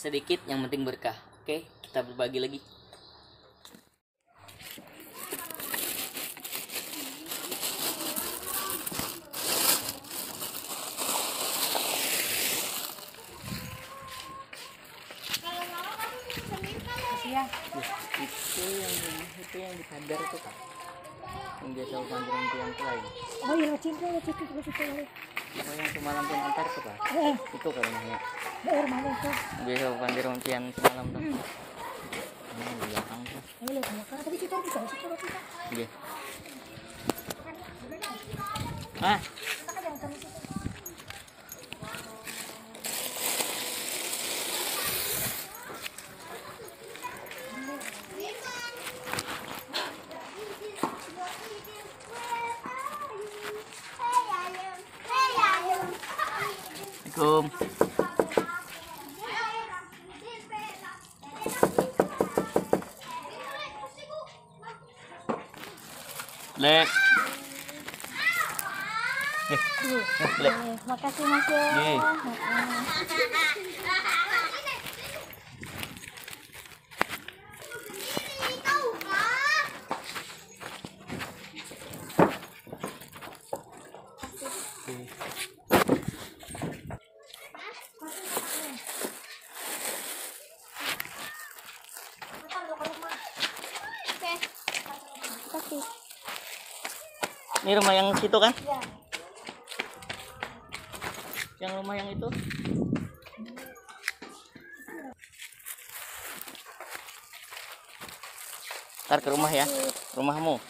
sedikit yang penting berkah. Oke kita berbagi lagi. Iya. itu yang itu yang di pagar itu lagi Oh iya, cinta ya cinta juga situ. oh yang semalam tuh antar tuh kak Eh, itu kalau namanya eh rumahnya itu. yang biasa panggil tiang semalam tuh. Hmm, di belakang Ayo lihat belakang. Tapi kita iya. Ah Assalamualaikum Lek Eh, eh, Lek Eh, makasih Mas ya. Ini rumah yang situ kan? Ya. Yang rumah yang itu? Ntar ke rumah ya, rumahmu.